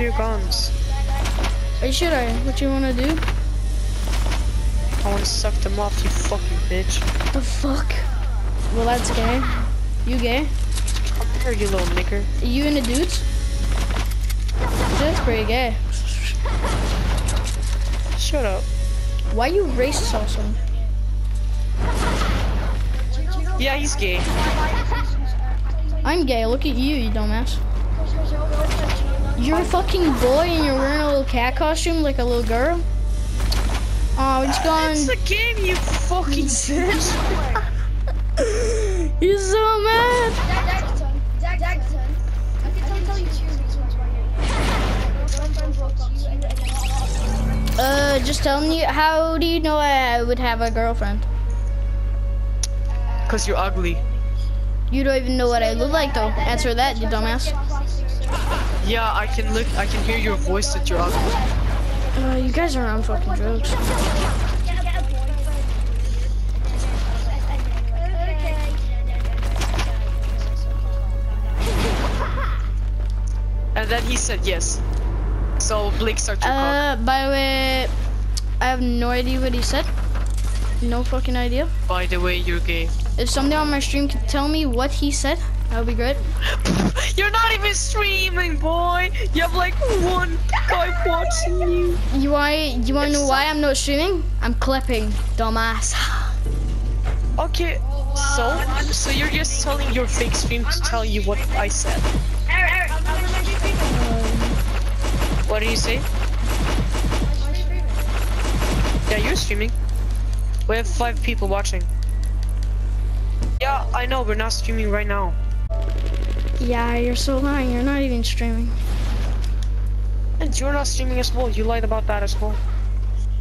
your guns. Why should I? What you wanna do? I wanna suck them off, you fucking bitch. The fuck? Well, that's gay. You gay? Come here, you little nigger. You and the dudes? That's pretty gay. Shut up. Why you racist also? Yeah, he's gay. I'm gay. Look at you, you dumbass. You're a fucking boy and you're wearing a little cat costume like a little girl. Oh, it's gone. It's a game, you fucking bitch. He's so mad. Uh, just telling you. How do you know I would have a girlfriend? Cause you're ugly. You don't even know what I look like, though. Answer that, you dumbass. Yeah, I can look. I can hear your voice that you're ugly. Uh, you guys are on fucking drugs. And then he said yes. So Blake starts your cock. Uh, by the way, I have no idea what he said. No fucking idea. By the way, you're gay. If somebody on my stream could tell me what he said, that would be great. You're not even streaming, boy. You have like one guy watching you. You want you want to know why I'm not streaming? I'm clipping, dumbass. Okay, so so you're just telling your fake stream to tell you what I said. What do you say? Yeah, you're streaming. We have five people watching. Yeah, I know, we're not streaming right now. Yeah, you're so lying. You're not even streaming. And you're not streaming as well. You lied about that as well.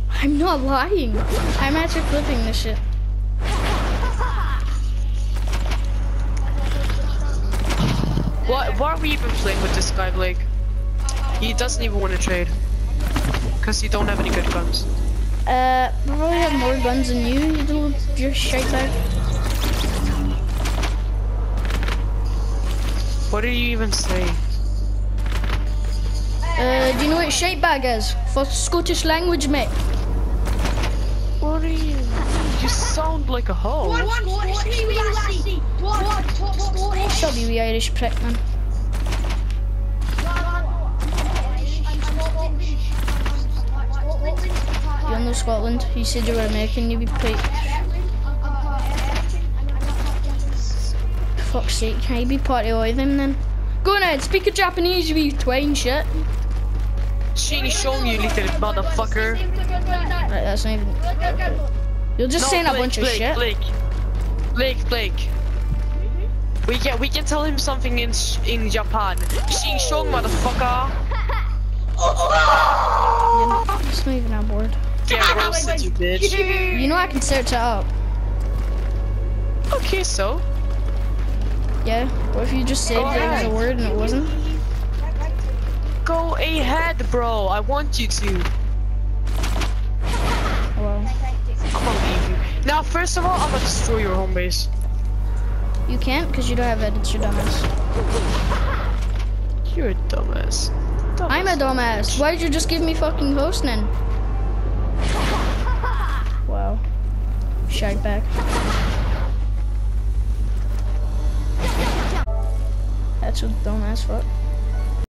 I'm not lying. I'm actually flipping this shit. Why, why are we even playing with this guy, Blake? He doesn't even want to trade. Because you don't have any good guns. Uh, I probably have more guns than you, you little you're shite bag. What did you even say? Uh, do you know what shite bag is? For Scottish language, mate. What are you? You sound like a hoe. Shut you, wee Irish prick, man. You're no Scotland. You said you were American, you be prick. Fuck's sake, can you be part of all of them then? Go on ahead, speak a Japanese, you twine shit. Sheeny show you little motherfucker. Right, that's not even. You're just No, saying a Blake, bunch of shit. Blake, Blake, Blake. We can we can tell him something in in Japan. Shing shong, motherfucker. It's not even on board. Get roasted, you bitch. You know I can search it up. Okay, so. Yeah? What if you just said that it was a word and it wasn't? Go ahead, bro. I want you to. Well, I'm gonna leave you. Now, first of all, I'm gonna destroy your home base. you can't because you don't have edits, you dumbass. You're a dumbass. dumbass. I'm a dumbass. Why'd you just give me fucking hosting? Wow. Shite back. That's what dumbass fuck.